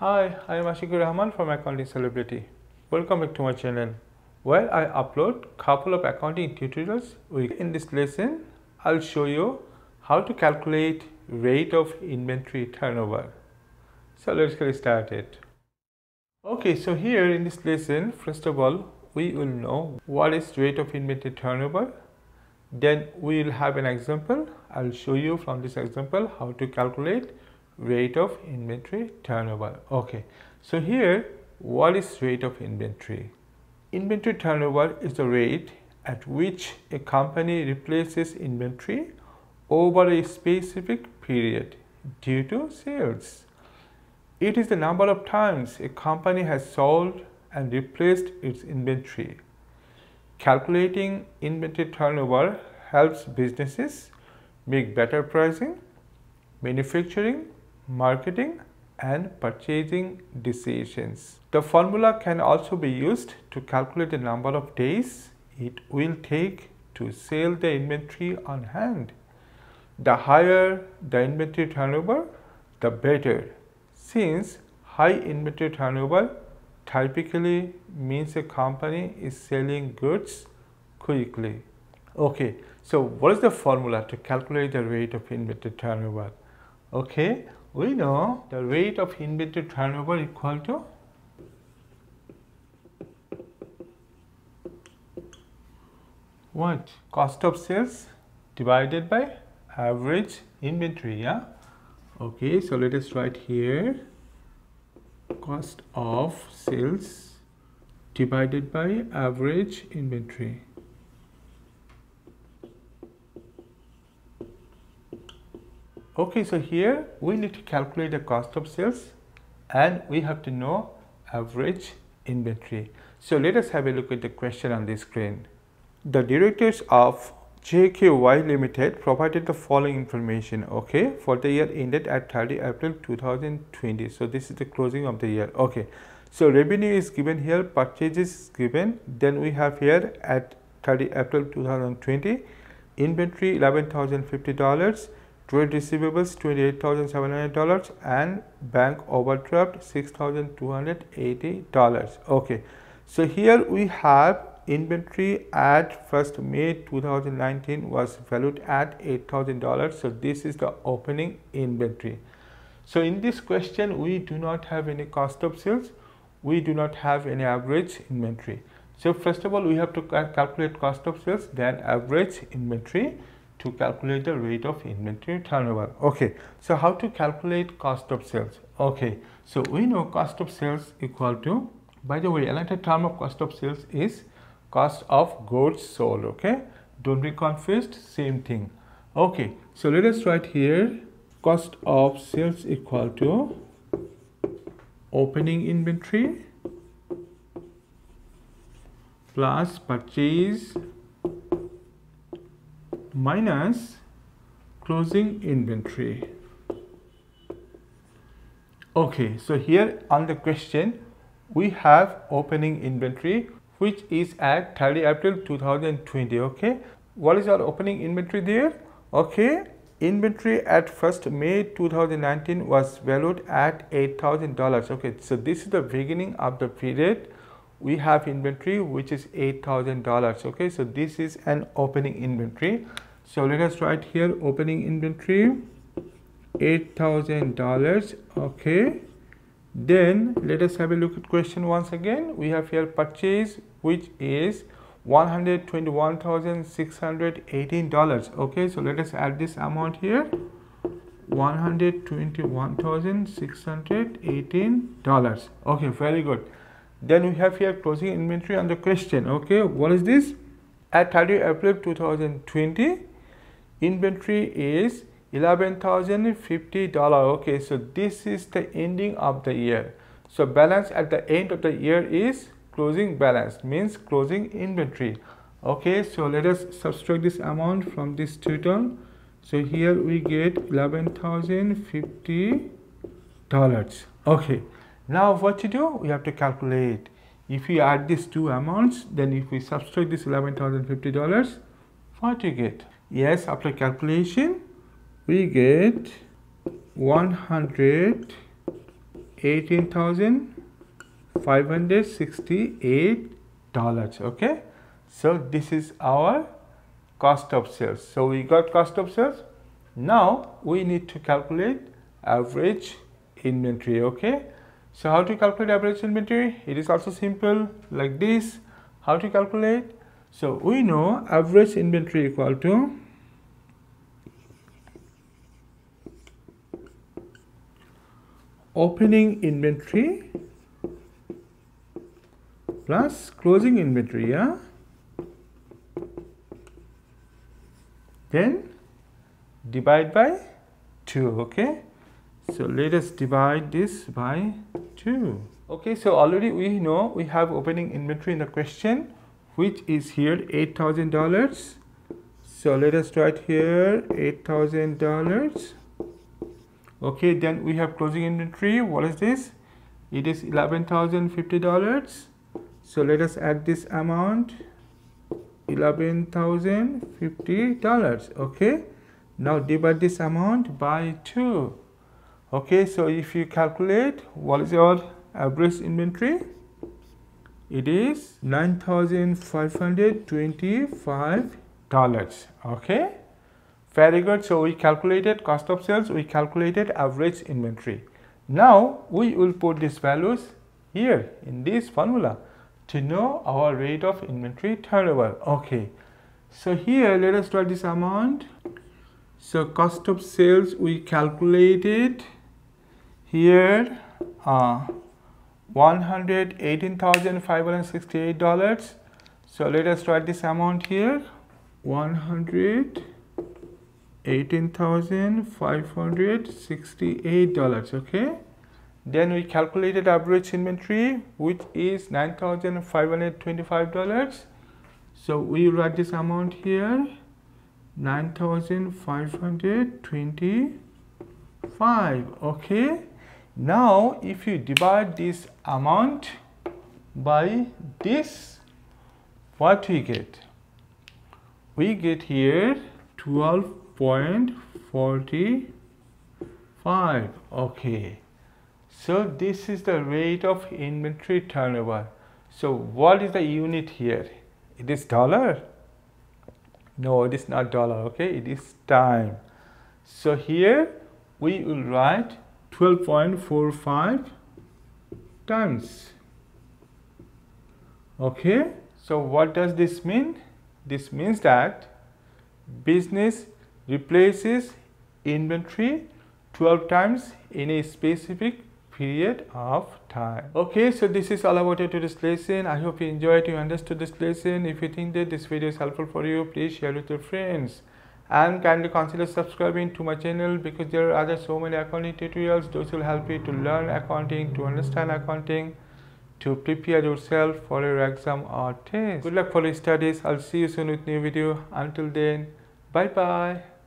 Hi, I am Ashiqur Rahman from Accounting Celebrity. Welcome back to my channel where I upload couple of accounting tutorials. In this lesson, I'll show you how to calculate rate of inventory turnover. So let's get started. Okay, so here in this lesson, first of all, we will know what is rate of inventory turnover. Then we will have an example. I'll show you from this example how to calculate rate of inventory turnover. Okay so here what is rate of inventory? Inventory turnover is the rate at which a company replaces inventory over a specific period due to sales. It is the number of times a company has sold and replaced its inventory. Calculating inventory turnover helps businesses make better pricing manufacturing marketing and purchasing decisions. The formula can also be used to calculate the number of days it will take to sell the inventory on hand. The higher the inventory turnover, the better, since high inventory turnover typically means a company is selling goods quickly. Okay, so what is the formula to calculate the rate of inventory turnover? Okay, we know the rate of inventory turnover equal to what? Cost of sales divided by average inventory yeah? Okay so let us write here. Cost of sales divided by average inventory Okay, so here we need to calculate the cost of sales and we have to know average inventory. So let us have a look at the question on the screen. The directors of JKY Limited provided the following information, okay, for the year ended at 30 April 2020. So this is the closing of the year, okay. So revenue is given here, purchases is given, then we have here at 30 April 2020, inventory $11,050, trade receivables $28,700 and bank overdraft $6,280 okay. So here we have inventory at 1st May 2019 was valued at $8,000 so this is the opening inventory. So in this question we do not have any cost of sales. We do not have any average inventory. So first of all we have to calculate cost of sales then average inventory to calculate the rate of inventory turnover. Okay so how to calculate cost of sales? Okay so we know cost of sales equal to by the way another term of cost of sales is cost of goods sold okay? Don't be confused same thing. Okay so let us write here cost of sales equal to opening inventory plus purchase minus closing inventory. Okay, so here on the question, we have opening inventory which is at 30 April 2020. Okay, what is our opening inventory there? Okay, inventory at 1st May 2019 was valued at $8,000. Okay, so this is the beginning of the period we have inventory which is $8,000 okay so this is an opening inventory so let us write here opening inventory $8,000 okay. Then let us have a look at question once again. We have here purchase which is $121,618 okay so let us add this amount here. $121,618 okay very good. Then we have here closing inventory on the question. Okay what is this? At 30 April 2020 inventory is $11,050 okay so this is the ending of the year. So balance at the end of the year is closing balance means closing inventory. Okay so let us subtract this amount from this total. So here we get $11,050 okay now what to do? We have to calculate. If we add these two amounts then if we subtract this $11,050 what you get yes after calculation we get 118,568 dollars. okay? So this is our cost of sales. So we got cost of sales. Now we need to calculate average inventory okay? So how to calculate average inventory? It is also simple like this. How to calculate so we know average inventory equal to opening inventory plus closing inventory yeah? Then divide by 2 okay? So let us divide this by 2 okay so already we know we have opening inventory in the question which is here eight thousand dollars. So let us write here eight thousand dollars. Okay then we have closing inventory. What is this? It is eleven thousand fifty dollars. So let us add this amount eleven thousand fifty dollars. Okay now divide this amount by 2 okay so if you calculate what is your average inventory it is nine thousand five hundred twenty-five dollars. Okay? Very good. So we calculated cost of sales. We calculated average inventory. Now we will put these values here in this formula to know our rate of inventory turnover. Okay. So here let us write this amount. So cost of sales we calculated here uh, $118,568 so let us write this amount here. $118,568 okay? Then we calculated average inventory which is $9,525 so we write this amount here 9525 okay now if you divide this amount by this what we get? We get here 12.45 okay. So this is the rate of inventory turnover. So what is the unit here? It is dollar? No it is not dollar okay? It is time. So here we will write 12.45 times okay so what does this mean? This means that business replaces inventory 12 times in a specific period of time. Okay so this is all about today's lesson. I hope you enjoyed you understood this lesson. If you think that this video is helpful for you please share with your friends and kindly consider subscribing to my channel because there are other so many accounting tutorials. Those will help you to learn accounting to understand accounting to prepare yourself for your exam or test. Good luck for your studies. I'll see you soon with new video. Until then bye bye